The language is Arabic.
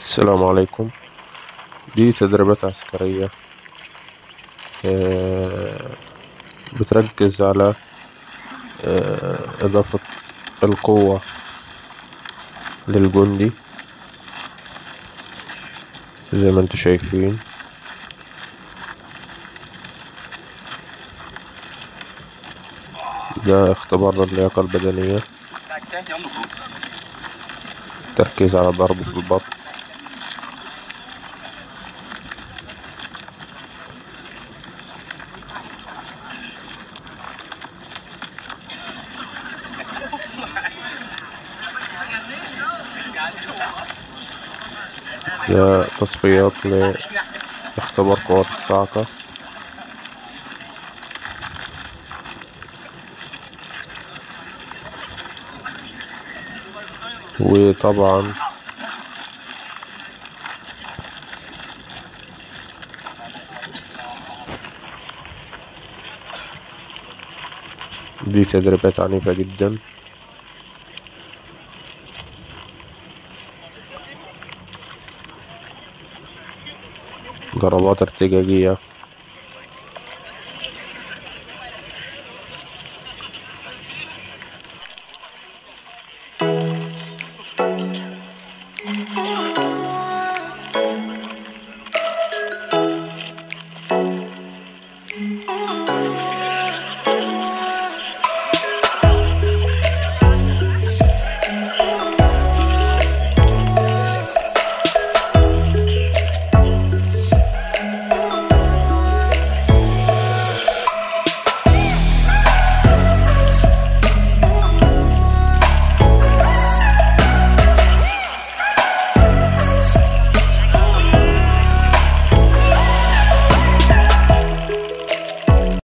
السلام عليكم. دي تدريبات عسكرية. آه، بتركز على آه، إضافة القوة للجندي. زي ما أنتوا شايفين. ده اختبار اللياقة البدنية. تركيز على ضرب في البطن ده تصفيات لاختبار قوات الصاعقة وطبعا دي تدريبات عنيفة جدا. ضربات ارتجاجية